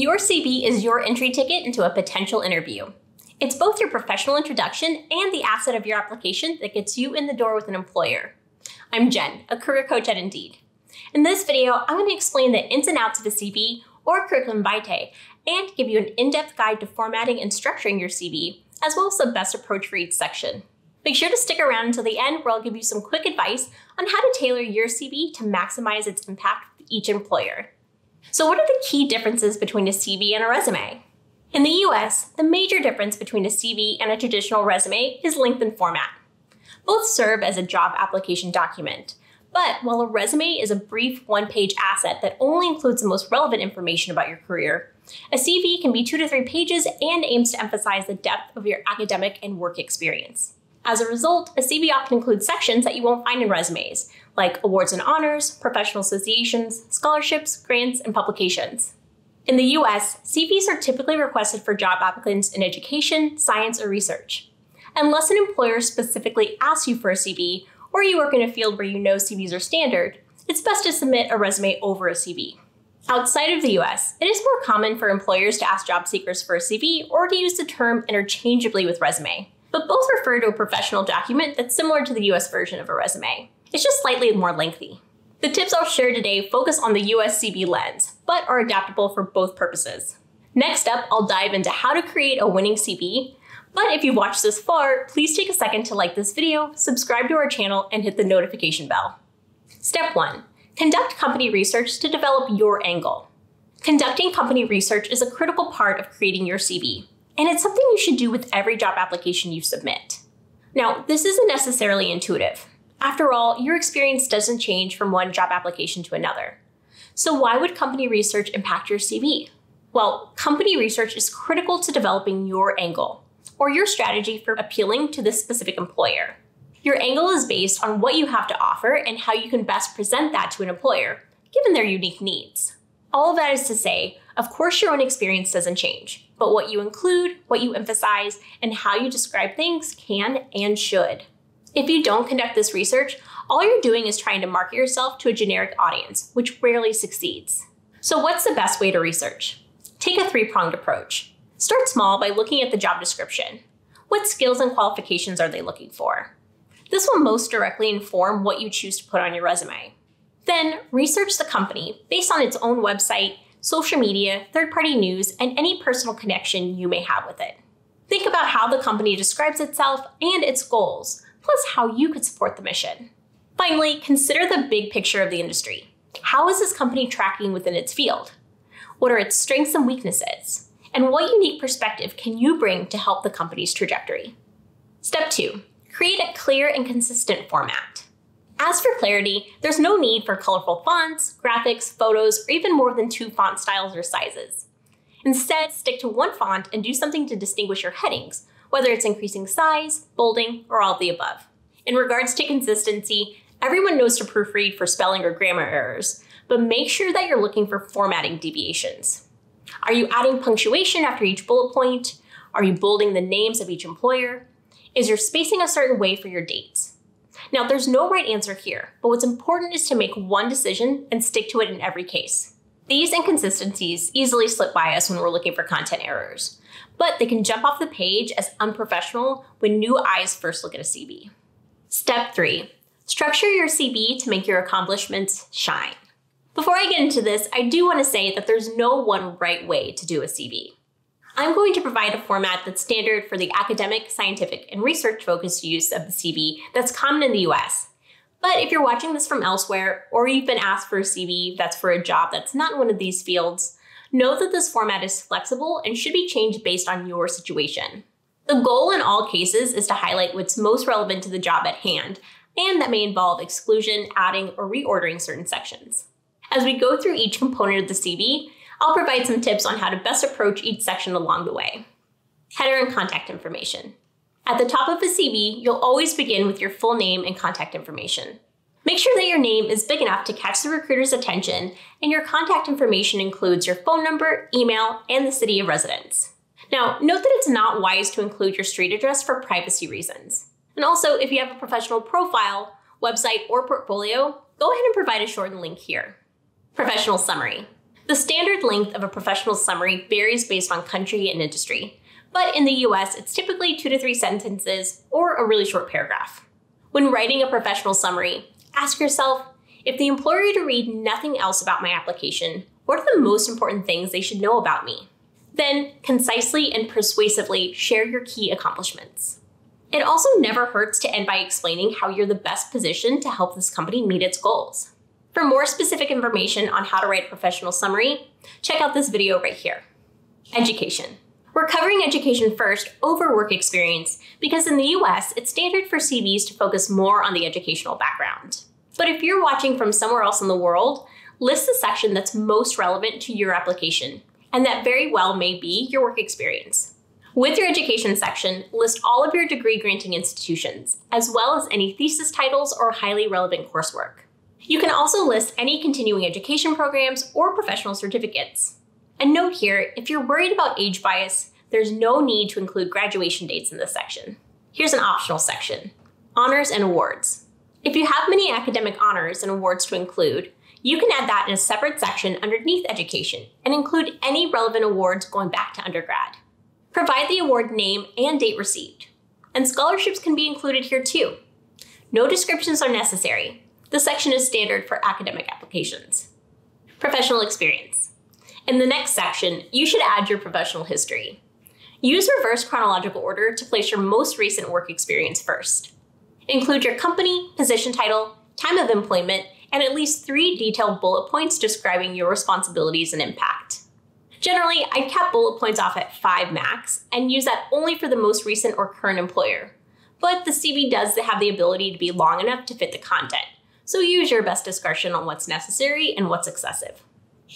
Your CV is your entry ticket into a potential interview. It's both your professional introduction and the asset of your application that gets you in the door with an employer. I'm Jenn, a career coach at Indeed. In this video, I'm going to explain the ins and outs of a CV or curriculum vitae and give you an in-depth guide to formatting and structuring your CV, as well as the best approach for each section. Make sure to stick around until the end where I'll give you some quick advice on how to tailor your CV to maximize its impact with each employer. So what are the key differences between a CV and a resume? In the US, the major difference between a CV and a traditional resume is length and format. Both serve as a job application document, but while a resume is a brief one-page asset that only includes the most relevant information about your career, a CV can be two to three pages and aims to emphasize the depth of your academic and work experience. As a result, a CV often includes sections that you won't find in resumes, like awards and honors, professional associations, scholarships, grants, and publications. In the US, CVs are typically requested for job applicants in education, science, or research. Unless an employer specifically asks you for a CV, or you work in a field where you know CVs are standard, it's best to submit a resume over a CV. Outside of the US, it is more common for employers to ask job seekers for a CV or to use the term interchangeably with resume, but both refer to a professional document that's similar to the US version of a resume. It's just slightly more lengthy. The tips I'll share today focus on the US CV lens, but are adaptable for both purposes. Next up, I'll dive into how to create a winning CV. But if you've watched this far, please take a second to like this video, subscribe to our channel, and hit the notification bell. Step 1. Conduct company research to develop your angle. Conducting company research is a critical part of creating your CV, and it's something you should do with every job application you submit. Now, this isn't necessarily intuitive. After all, your experience doesn't change from one job application to another. So why would company research impact your CV? Well, company research is critical to developing your angle, or your strategy for appealing to this specific employer. Your angle is based on what you have to offer and how you can best present that to an employer, given their unique needs. All of that is to say, of course, your own experience doesn't change, but what you include, what you emphasize, and how you describe things can and should. If you don't conduct this research, all you're doing is trying to market yourself to a generic audience, which rarely succeeds. So, what's the best way to research? Take a three pronged approach. Start small by looking at the job description. What skills and qualifications are they looking for? This will most directly inform what you choose to put on your resume. Then, research the company based on its own website, social media, third party news, and any personal connection you may have with it. Think about how the company describes itself and its goals, plus how you could support the mission. Finally, consider the big picture of the industry. How is this company tracking within its field? What are its strengths and weaknesses? And what unique perspective can you bring to help the company's trajectory? Step two, create a clear and consistent format. As for clarity, there's no need for colorful fonts, graphics, photos, or even more than two font styles or sizes. Instead, stick to one font and do something to distinguish your headings, whether it's increasing size, bolding, or all of the above. In regards to consistency, everyone knows to proofread for spelling or grammar errors, but make sure that you're looking for formatting deviations. Are you adding punctuation after each bullet point? Are you bolding the names of each employer? Is your spacing a certain way for your dates? Now, there's no right answer here, but what's important is to make one decision and stick to it in every case. These inconsistencies easily slip by us when we're looking for content errors, but they can jump off the page as unprofessional when new eyes first look at a CV. Step three, structure your CV to make your accomplishments shine. Before I get into this, I do want to say that there's no one right way to do a CV. I'm going to provide a format that's standard for the academic, scientific, and research focused use of the CV that's common in the US. But if you're watching this from elsewhere, or you've been asked for a CV that's for a job that's not in one of these fields, know that this format is flexible and should be changed based on your situation. The goal in all cases is to highlight what's most relevant to the job at hand, and that may involve exclusion, adding, or reordering certain sections. As we go through each component of the CV, I'll provide some tips on how to best approach each section along the way. Header and contact information. At the top of a CV, you'll always begin with your full name and contact information. Make sure that your name is big enough to catch the recruiter's attention, and your contact information includes your phone number, email, and the city of residence. Now, note that it's not wise to include your street address for privacy reasons. And also, if you have a professional profile, website, or portfolio, go ahead and provide a shortened link here. Professional summary. The standard length of a professional summary varies based on country and industry, but in the US, it's typically two to three sentences or a really short paragraph. When writing a professional summary, ask yourself if the employer were to read nothing else about my application, what are the most important things they should know about me? Then, concisely and persuasively share your key accomplishments. It also never hurts to end by explaining how you're the best position to help this company meet its goals. For more specific information on how to write a professional summary, check out this video right here. Education. We're covering education first over work experience because in the US, it's standard for CVs to focus more on the educational background. But if you're watching from somewhere else in the world, list the section that's most relevant to your application, and that very well may be your work experience. With your education section, list all of your degree granting institutions, as well as any thesis titles or highly relevant coursework. You can also list any continuing education programs or professional certificates. And note here, if you're worried about age bias, there's no need to include graduation dates in this section. Here's an optional section, honors and awards. If you have many academic honors and awards to include, you can add that in a separate section underneath education and include any relevant awards going back to undergrad. Provide the award name and date received. And scholarships can be included here too. No descriptions are necessary. This section is standard for academic applications. Professional experience. In the next section, you should add your professional history. Use reverse chronological order to place your most recent work experience first. Include your company, position title, time of employment, and at least three detailed bullet points describing your responsibilities and impact. Generally, I cap bullet points off at five max and use that only for the most recent or current employer. But the CV does have the ability to be long enough to fit the content, so use your best discretion on what's necessary and what's excessive.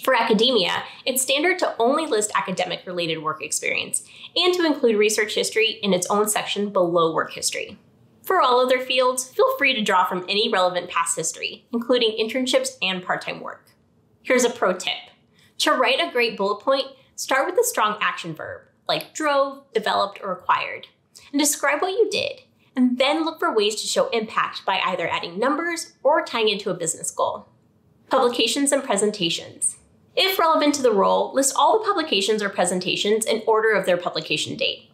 For academia, it's standard to only list academic related work experience and to include research history in its own section below work history. For all other fields, feel free to draw from any relevant past history, including internships and part time work. Here's a pro tip to write a great bullet point, start with a strong action verb, like drove, developed, or acquired, and describe what you did, and then look for ways to show impact by either adding numbers or tying it to a business goal. Publications and presentations. If relevant to the role, list all the publications or presentations in order of their publication date.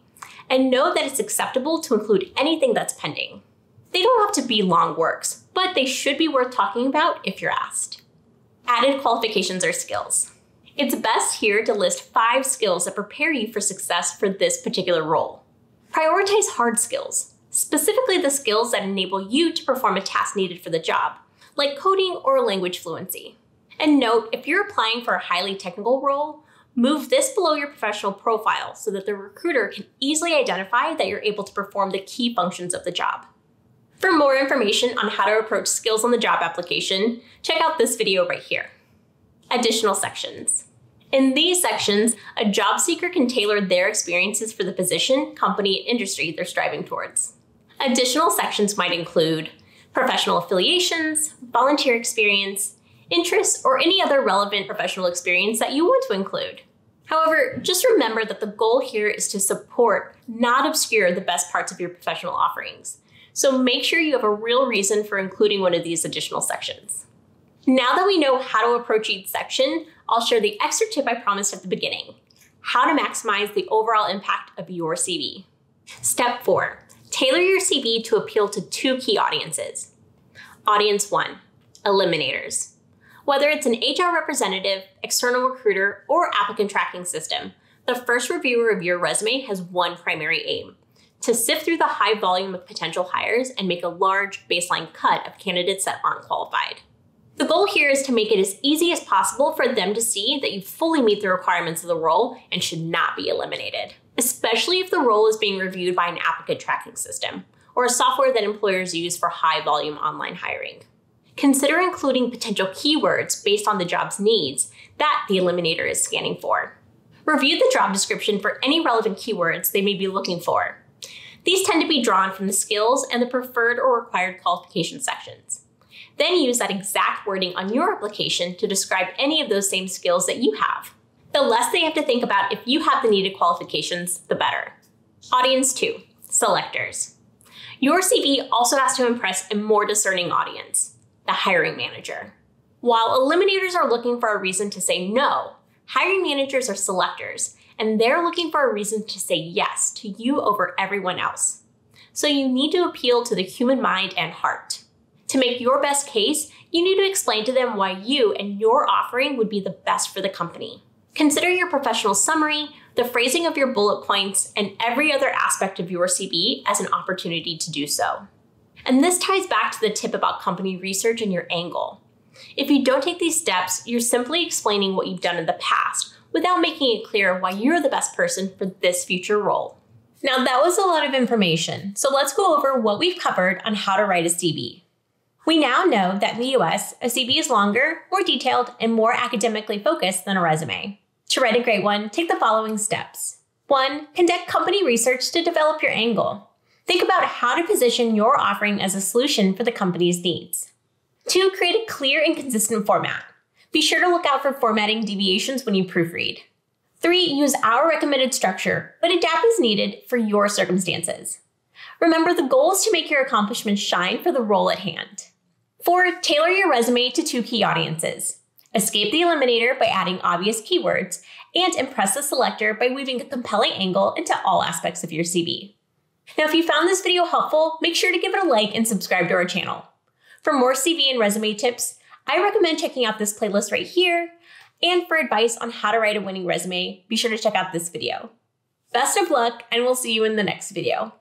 And know that it's acceptable to include anything that's pending. They don't have to be long works, but they should be worth talking about if you're asked. Added qualifications or skills. It's best here to list five skills that prepare you for success for this particular role. Prioritize hard skills, specifically the skills that enable you to perform a task needed for the job, like coding or language fluency. And note, if you're applying for a highly technical role, move this below your professional profile so that the recruiter can easily identify that you're able to perform the key functions of the job. For more information on how to approach skills on the job application, check out this video right here. Additional sections. In these sections, a job seeker can tailor their experiences for the position, company, and industry they're striving towards. Additional sections might include professional affiliations, volunteer experience, interests, or any other relevant professional experience that you want to include. However, just remember that the goal here is to support, not obscure, the best parts of your professional offerings. So make sure you have a real reason for including one of these additional sections. Now that we know how to approach each section, I'll share the extra tip I promised at the beginning how to maximize the overall impact of your CV. Step four tailor your CV to appeal to two key audiences. Audience one, eliminators. Whether it's an HR representative, external recruiter, or applicant tracking system, the first reviewer of your resume has one primary aim to sift through the high volume of potential hires and make a large baseline cut of candidates that aren't qualified. The goal here is to make it as easy as possible for them to see that you fully meet the requirements of the role and should not be eliminated, especially if the role is being reviewed by an applicant tracking system or a software that employers use for high volume online hiring. Consider including potential keywords based on the job's needs that the eliminator is scanning for. Review the job description for any relevant keywords they may be looking for. These tend to be drawn from the skills and the preferred or required qualification sections. Then use that exact wording on your application to describe any of those same skills that you have. The less they have to think about if you have the needed qualifications, the better. Audience 2 Selectors. Your CV also has to impress a more discerning audience the hiring manager. While eliminators are looking for a reason to say no, hiring managers are selectors, and they're looking for a reason to say yes to you over everyone else. So you need to appeal to the human mind and heart. To make your best case, you need to explain to them why you and your offering would be the best for the company. Consider your professional summary, the phrasing of your bullet points, and every other aspect of your CV as an opportunity to do so. And this ties back to the tip about company research and your angle. If you don't take these steps, you're simply explaining what you've done in the past without making it clear why you're the best person for this future role. Now, that was a lot of information, so let's go over what we've covered on how to write a CV. We now know that in the US, a CV is longer, more detailed, and more academically focused than a resume. To write a great one, take the following steps. 1. Conduct company research to develop your angle. Think about how to position your offering as a solution for the company's needs. 2. Create a clear and consistent format. Be sure to look out for formatting deviations when you proofread. 3. Use our recommended structure, but adapt as needed for your circumstances. Remember, the goal is to make your accomplishments shine for the role at hand. 4. Tailor your resume to two key audiences. Escape the eliminator by adding obvious keywords, and impress the selector by weaving a compelling angle into all aspects of your CV. Now, if you found this video helpful, make sure to give it a like and subscribe to our channel. For more CV and resume tips, I recommend checking out this playlist right here and for advice on how to write a winning resume, be sure to check out this video. Best of luck, and we'll see you in the next video.